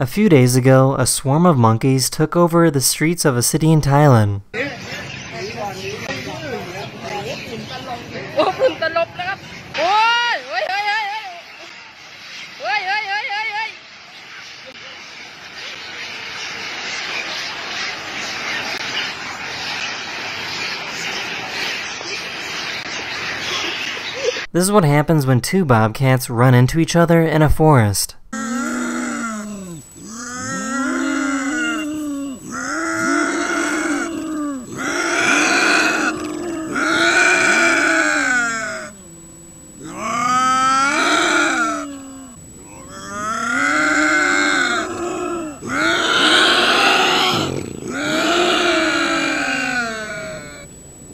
A few days ago, a swarm of monkeys took over the streets of a city in Thailand. This is what happens when two bobcats run into each other in a forest.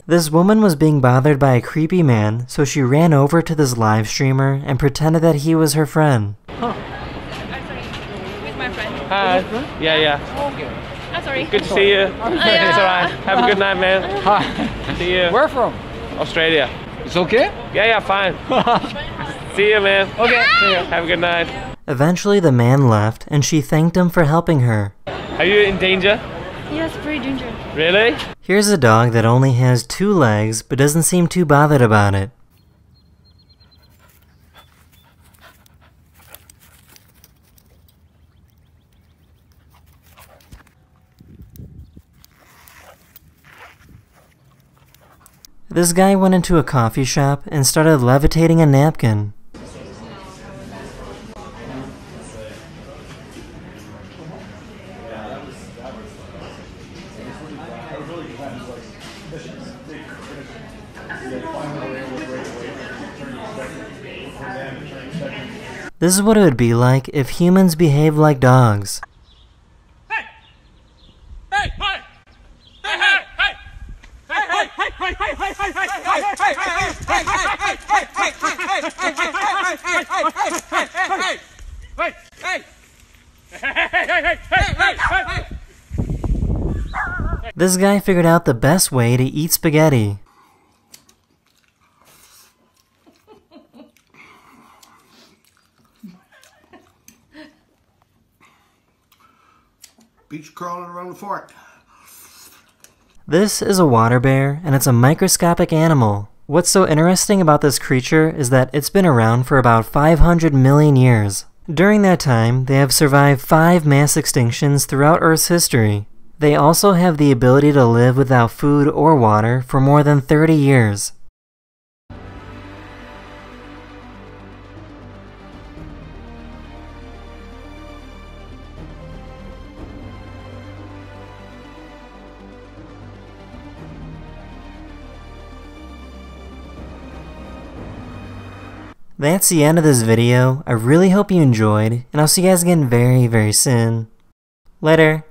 This woman was being bothered by a creepy man, so she ran over to this live streamer and pretended that he was her friend. I'm sorry. With my friend. Hi. Yeah, yeah. I'm sorry. Good to see you. yeah. It's alright. Have a good night, man. Hi. See you. Where from? Australia. It's okay? Yeah, yeah, fine. See you, man. Okay. See you. Have a good night. Eventually, the man left and she thanked him for helping her. Are you in danger? Yes, pretty danger. Really? Here's a dog that only has two legs but doesn't seem too bothered about it. This guy went into a coffee shop and started levitating a napkin. This is what it would be like if humans behaved like dogs. This guy figured out the best way to eat spaghetti. Beach crawling around the fort. This is a water bear, and it's a microscopic animal. What's so interesting about this creature is that it's been around for about 500 million years. During that time, they have survived five mass extinctions throughout Earth's history. They also have the ability to live without food or water for more than 30 years. That's the end of this video. I really hope you enjoyed, and I'll see you guys again very, very soon. Later.